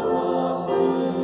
trust in